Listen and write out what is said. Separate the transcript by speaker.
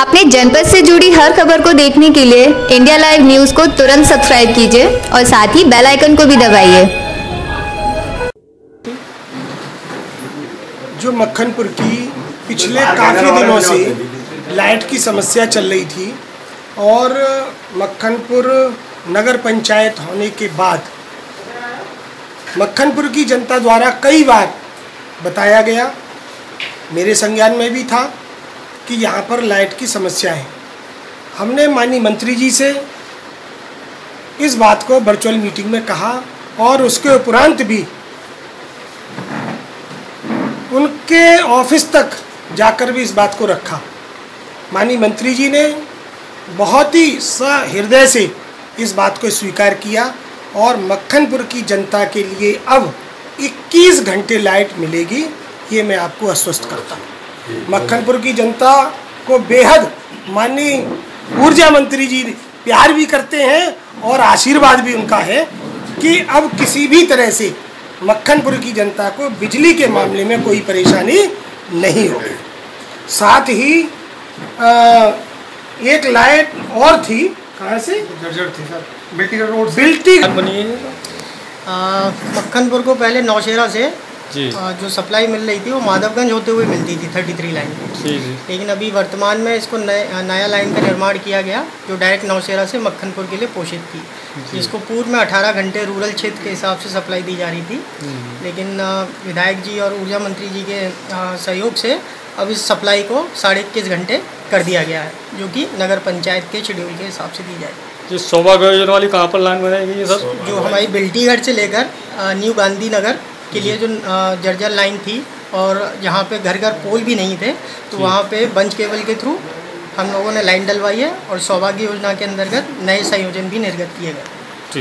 Speaker 1: अपने जनपद से जुड़ी हर खबर को देखने के लिए इंडिया लाइव न्यूज़ को तुरंत सब्सक्राइब कीजिए और साथ ही बेल आइकन को भी दबाइए।
Speaker 2: जो मक्खनपुर की पिछले काफ़ी दिनों से लाइट की समस्या चल रही थी और मक्खनपुर नगर पंचायत होने के बाद मक्खनपुर की जनता द्वारा कई बार बताया गया। मेरे संज्ञान में भी था। कि यहाँ पर लाइट की समस्या है। हमने माननीय मंत्री जी से इस बात को वर्चुअल मीटिंग में कहा और उसके उपरांत भी उनके ऑफ़िस तक जाकर भी इस बात को रखा। माननीय मंत्री जी ने बहुत ही सहृदय से इस बात को स्वीकार किया और मक्खनपुर की जनता के लिए अब 21 घंटे लाइट मिलेगी, ये मैं आपको आश्वस्त करता हूँ। मक्खनपुर की जनता को बेहद माननीय ऊर्जा मंत्री जी प्यार भी करते हैं और आशीर्वाद भी उनका है कि अब किसी भी तरह से मक्खनपुर की जनता को बिजली के मामले में कोई परेशानी नहीं होगी। साथ ही आ, एक लाइट और थी कहाँ से?
Speaker 3: जर्जर थी सर। बिल्टी रोड
Speaker 2: बिल्टी
Speaker 4: मक्खनपुर को पहले नौशेरा से
Speaker 3: जी।
Speaker 4: सप्लाई मिल रही थी वो माधवगंज होते हुए मिलती थी 33 लाइन
Speaker 3: जी जी।
Speaker 4: लेकिन अभी वर्तमान में इसको नए नया लाइन का निर्माण किया गया जो डायरेक्ट नौशेरा से मक्खनपुर के लिए पोषित थी। जिसको पूर्व में 18 घंटे रूरल क्षेत्र के हिसाब से सप्लाई दी जा रही थी। लेकिन विधायक जी और ऊर्जा मंत्री जी के सहयोग से अब इस सप्लाई को साढ़े इक्कीस घंटे कर दिया गया है जो कि नगर पंचायत के शेड्यूल के हिसाब से दी जाएगी।
Speaker 3: योजना वाली कहाँ पर लाइन बनाएगी ये सर?
Speaker 4: जो हमारी बिल्टीघर से लेकर न्यू गांधी नगर के लिए जो जर्जर लाइन थी और जहाँ पे घर घर पोल भी नहीं थे तो वहाँ पे बंच केबल के थ्रू हम लोगों ने लाइन डलवाई है और सौभाग्य योजना के अंतर्गत नए संयोजन भी निर्गत किए गए।